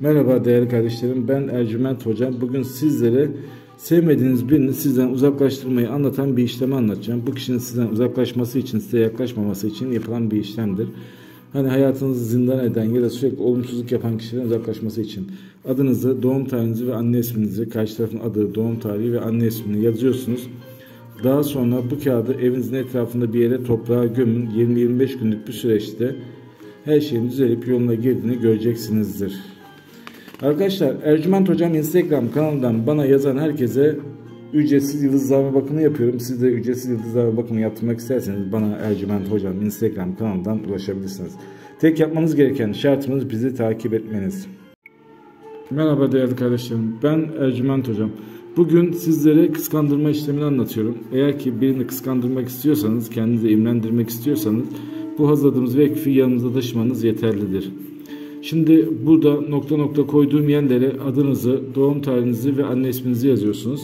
Merhaba değerli kardeşlerim ben Ercüment Hocam. Bugün sizlere sevmediğiniz birini sizden uzaklaştırmayı anlatan bir işlemi anlatacağım. Bu kişinin sizden uzaklaşması için size yaklaşmaması için yapılan bir işlemdir. Hani hayatınızı zindan eden ya da sürekli olumsuzluk yapan kişilerin uzaklaşması için adınızı, doğum tarihinizi ve anne isminizi, karşı tarafın adı, doğum tarihi ve anne ismini yazıyorsunuz. Daha sonra bu kağıdı evinizin etrafında bir yere toprağa gömün. 20-25 günlük bir süreçte her şeyin düzelip yoluna girdiğini göreceksinizdir. Arkadaşlar Ercüment Hocam Instagram kanalından bana yazan herkese ücretsiz yıldızlama bakımı yapıyorum. Siz de ücretsiz yıldızlama bakımı yaptırmak isterseniz bana Ercüment Hocam Instagram kanalından ulaşabilirsiniz. Tek yapmanız gereken şartımız bizi takip etmeniz. Merhaba değerli kardeşlerim. Ben Ercüment Hocam. Bugün sizlere kıskandırma işlemini anlatıyorum. Eğer ki birini kıskandırmak istiyorsanız, kendinizi imrendirmek istiyorsanız bu hazırladığımız vekfi yanınızda taşımanız yeterlidir. Şimdi burada nokta nokta koyduğum yerlere adınızı, doğum tarihinizi ve anne isminizi yazıyorsunuz.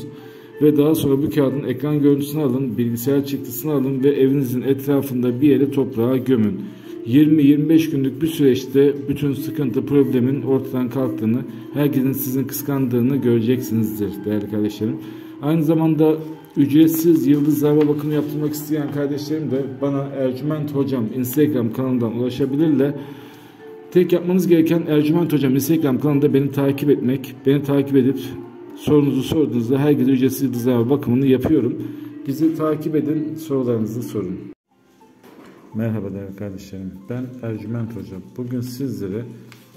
Ve daha sonra bu kağıdın ekran görüntüsünü alın, bilgisayar çıktısını alın ve evinizin etrafında bir yere toprağa gömün. 20-25 günlük bir süreçte bütün sıkıntı, problemin ortadan kalktığını, herkesin sizin kıskandığını göreceksinizdir değerli kardeşlerim. Aynı zamanda ücretsiz yıldız zarfa bakımı yaptırmak isteyen kardeşlerim de bana Ercüment Hocam Instagram kanalından ulaşabilirler. Tek yapmanız gereken Ercüment Hocam Instagram kanalında beni takip etmek. Beni takip edip sorunuzu sorduğunuzda herkese ücretsiz zarfa bakımını yapıyorum. Bizi takip edin, sorularınızı sorun. Merhaba değerli kardeşlerim. Ben Ercüment Hocam. Bugün sizlere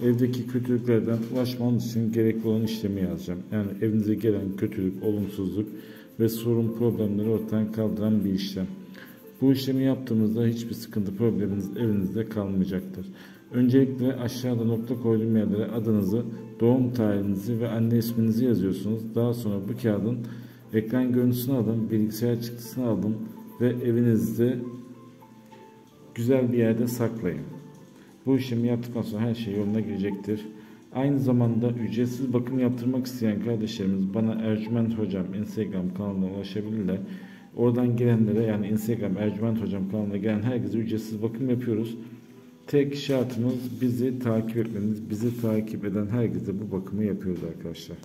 evdeki kötülüklerden ulaşmanız için gerekli olan işlemi yazacağım. Yani evinize gelen kötülük, olumsuzluk ve sorun problemleri ortadan kaldıran bir işlem. Bu işlemi yaptığımızda hiçbir sıkıntı probleminiz evinizde kalmayacaktır. Öncelikle aşağıda nokta koyduğum yerlere adınızı, doğum tarihinizi ve anne isminizi yazıyorsunuz. Daha sonra bu kağıdın ekran görüntüsünü alın, bilgisayar çıktısını alın ve evinizde güzel bir yerde saklayın. Bu işlemi yaptıktan sonra her şey yoluna girecektir. Aynı zamanda ücretsiz bakım yaptırmak isteyen kardeşlerimiz bana Ercüment Hocam Instagram kanalına ulaşabilirler. Oradan gelenlere yani Instagram Ercüment Hocam kanalına gelen herkese ücretsiz bakım yapıyoruz. Tek şartımız bizi takip etmeniz. Bizi takip eden herkese bu bakımı yapıyoruz arkadaşlar.